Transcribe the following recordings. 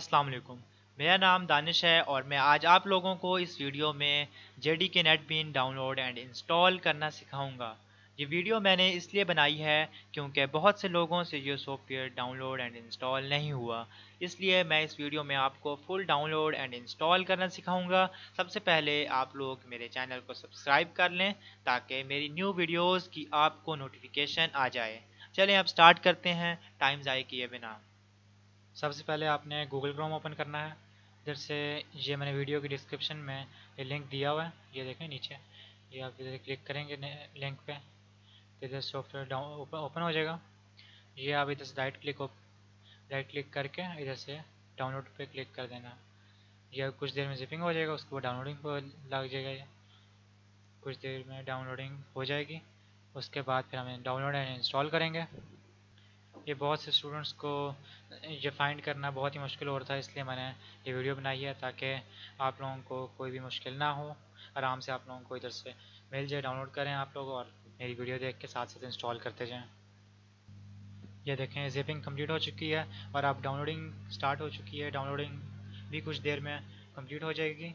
अस्सलाम वालेकुम मेरा नाम दानिश है और मैं आज आप लोगों को इस वीडियो में जे डी के नेटबीन डाउनलोड एंड इंस्टॉल करना सिखाऊँगा। ये वीडियो मैंने इसलिए बनाई है क्योंकि बहुत से लोगों से ये सॉफ्टवेयर डाउनलोड एंड इंस्टॉल नहीं हुआ। इसलिए मैं इस वीडियो में आपको फुल डाउनलोड एंड इंस्टॉल करना सिखाऊँगा। सबसे पहले आप लोग मेरे चैनल को सब्सक्राइब कर लें ताकि मेरी न्यू वीडियोज़ की आपको नोटिफिकेशन आ जाए। चलें, अब स्टार्ट करते हैं टाइम ज़ाय किए बिना। सबसे पहले आपने गूगल क्रोम ओपन करना है। इधर से ये मैंने वीडियो की डिस्क्रिप्शन में ये लिंक दिया हुआ है। ये देखें नीचे। ये आप इधर क्लिक करेंगे लिंक पे। तो इधर सॉफ्टवेयर डाउन ओपन हो जाएगा। ये आप इधर से राइट क्लिक राइट क्लिक करके इधर से डाउनलोड पे क्लिक कर देना। यह कुछ देर में जिपिंग हो जाएगा, उसके बाद डाउनलोडिंग पर लग जाएगा ये। कुछ देर में डाउनलोडिंग हो जाएगी। उसके बाद फिर हमें डाउनलोड एंड इंस्टॉल करेंगे। ये बहुत से स्टूडेंट्स को, ये फाइंड करना बहुत ही मुश्किल हो रहा था, इसलिए मैंने ये वीडियो बनाई है ताकि आप लोगों को कोई भी मुश्किल ना हो। आराम से आप लोगों को इधर से मिल जाए डाउनलोड करें आप लोग और मेरी वीडियो देख के साथ साथ इंस्टॉल करते जाएँ। ये देखें जिपिंग कंप्लीट हो चुकी है और अब डाउनलोडिंग स्टार्ट हो चुकी है। डाउनलोडिंग भी कुछ देर में कंप्लीट हो जाएगी।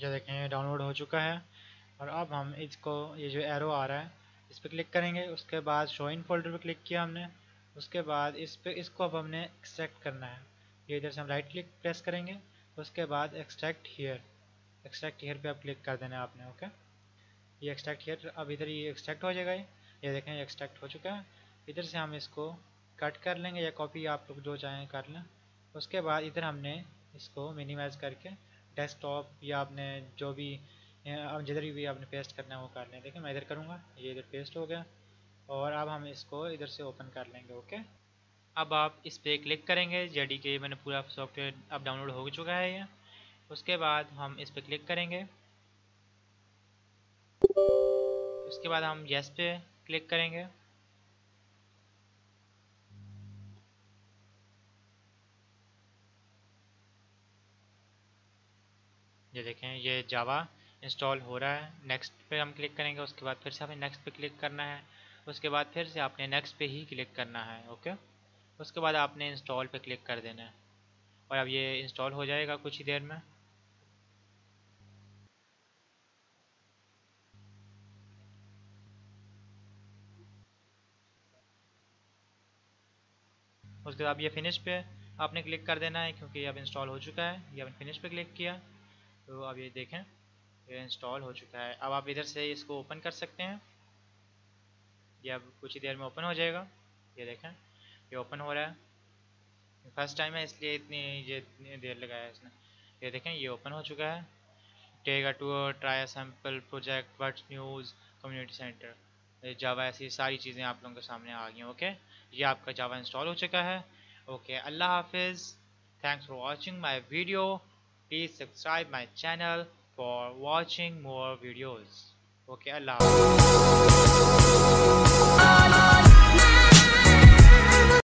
ये देखें डाउनलोड हो चुका है। और अब हम इसको, ये जो एरो आ रहा है, इस पर क्लिक करेंगे, उसके बाद शो इन फोल्डर पर क्लिक किया हमने, उसके बाद इस पर इसको अब हमने एक्सट्रैक्ट करना है। ये इधर से हम राइट क्लिक प्रेस करेंगे, उसके बाद एक्सट्रैक्ट हीयर एक्सट्रैक्ट हीयर पे अब क्लिक कर देना है आपने ओके ये एक्सट्रैक्ट हीयर अब इधर ये एक्सट्रैक्ट हो जाएगा ये। देखें एक्सट्रैक्ट हो चुका है। इधर से हम इसको कट कर लेंगे, या कॉपी आप लोग जो चाहें कर लें। उसके बाद इधर हमने इसको मिनिमाइज़ करके डेस्कटॉप या आपने जो भी अब जिधर भी आपने पेस्ट करना है, वो कर लें। देखिए, मैं इधर करूँगा, ये इधर पेस्ट हो गया। और अब हम इसको इधर से ओपन कर लेंगे ओके अब आप इस पर क्लिक करेंगे, जेडी के मैंने पूरा सॉफ्टवेयर अब डाउनलोड हो चुका है ये। उसके बाद हम इस पर क्लिक करेंगे। उसके बाद हम येस पे क्लिक करेंगे। ये देखें, ये जावा इंस्टॉल हो रहा है नेक्स्ट पे हम क्लिक करेंगे, उसके बाद फिर से हमें नेक्स्ट पे क्लिक करना है, उसके बाद फिर से आपने नेक्स्ट पे ही क्लिक करना है ओके उसके बाद आपने इंस्टॉल पे क्लिक कर देना है। और अब ये इंस्टॉल हो जाएगा कुछ ही देर में। उसके बाद ये फिनिश पे आपने क्लिक कर देना है, क्योंकि अब इंस्टॉल हो चुका है, ये आपने फिनिश पे क्लिक किया। तो अब ये देखें। ये इंस्टॉल हो चुका है। अब आप इधर से इसको ओपन कर सकते हैं। ये अब कुछ ही देर में ओपन हो जाएगा। ये देखें, ये ओपन हो रहा है। फ़र्स्ट टाइम है, इसलिए इतनी, ये इतनी देर लगाया इसने। ये देखें, ये ओपन हो चुका है। Tega to try sample project words news community centre Java ऐसी सारी चीज़ें आप लोगों के सामने आ गई हैं ओके ये आपका जावा इंस्टॉल हो चुका है। ओके अल्लाह हाफिज़। Thanks for watching my video please subscribe my channel for watching more videos. Okay, Allah.